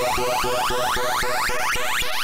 Yeah.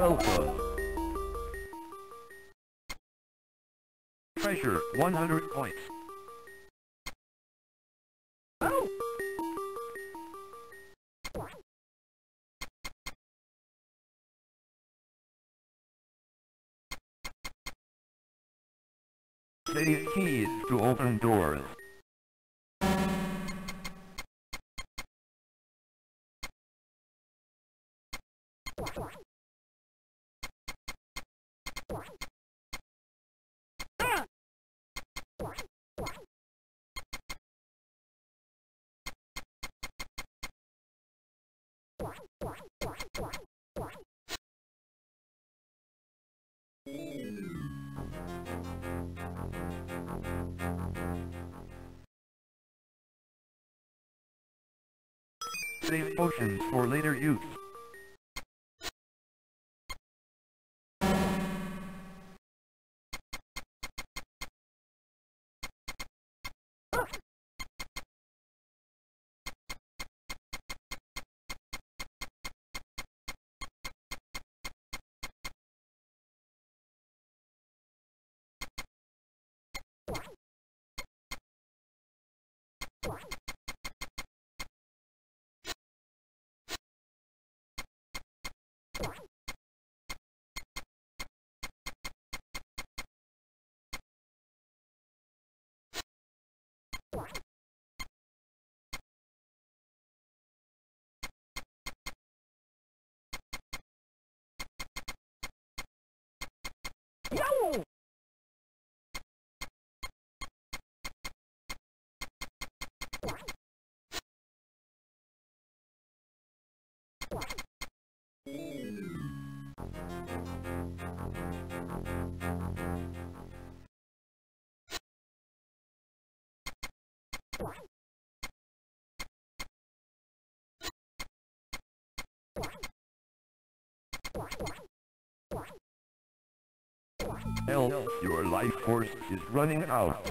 12 Pressure, 100 points. Oh. Save keys to open doors. What? Save potions for later use. Elf, your life force is running out.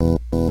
Huh?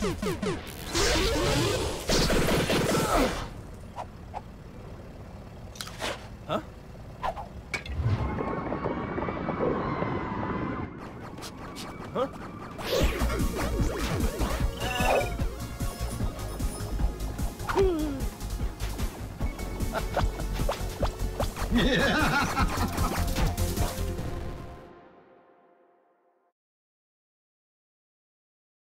Boop boop boop!